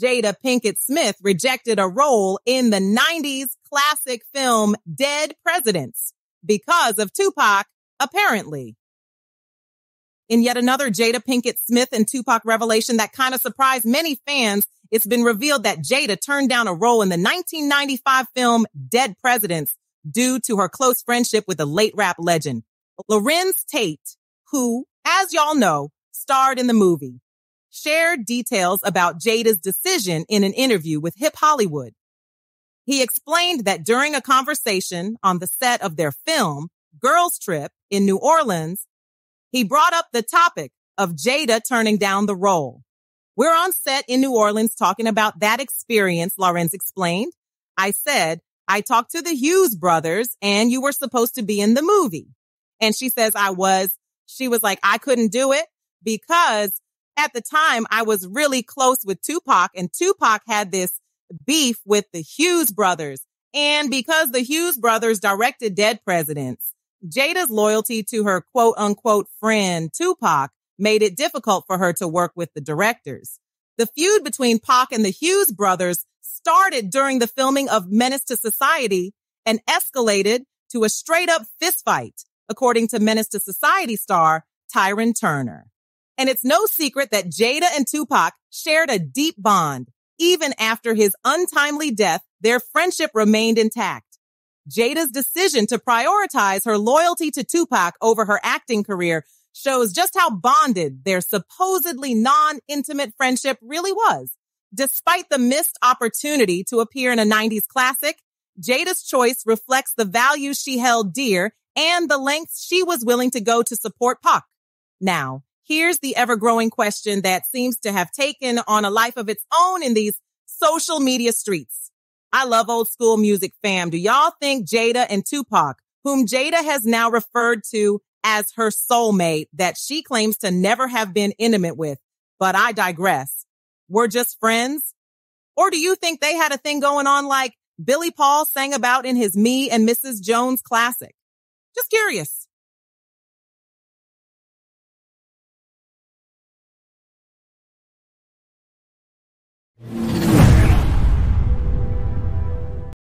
Jada Pinkett Smith rejected a role in the 90s classic film Dead Presidents because of Tupac, apparently. In yet another Jada Pinkett Smith and Tupac revelation that kind of surprised many fans, it's been revealed that Jada turned down a role in the 1995 film Dead Presidents due to her close friendship with the late rap legend. Larenz Tate, who, as y'all know, starred in the movie, shared details about Jada's decision in an interview with Hip Hollywood. He explained that during a conversation on the set of their film, Girls Trip in New Orleans, he brought up the topic of Jada turning down the role. We're on set in New Orleans talking about that experience, Larenz explained. I said, I talked to the Hughes brothers and you were supposed to be in the movie. And she says I was. She was like, I couldn't do it because at the time I was really close with Tupac and Tupac had this beef with the Hughes brothers. And because the Hughes brothers directed Dead Presidents, Jada's loyalty to her quote unquote friend Tupac made it difficult for her to work with the directors. The feud between Pac and the Hughes brothers started during the filming of Menace to Society and escalated to a straight up fistfight, according to Menace to Society star Tyrin Turner. And it's no secret that Jada and Tupac shared a deep bond. Even after his untimely death, their friendship remained intact. Jada's decision to prioritize her loyalty to Tupac over her acting career shows just how bonded their supposedly non-intimate friendship really was. Despite the missed opportunity to appear in a 90s classic, Jada's choice reflects the values she held dear and the lengths she was willing to go to support Pac. Now, here's the ever growing question that seems to have taken on a life of its own in these social media streets. I love old school music fam. Do y'all think Jada and Tupac, whom Jada has now referred to as her soulmate that she claims to never have been intimate with, but I digress, were just friends? Or do you think they had a thing going on like Billy Paul sang about in his Me and Mrs. Jones classic? Just curious.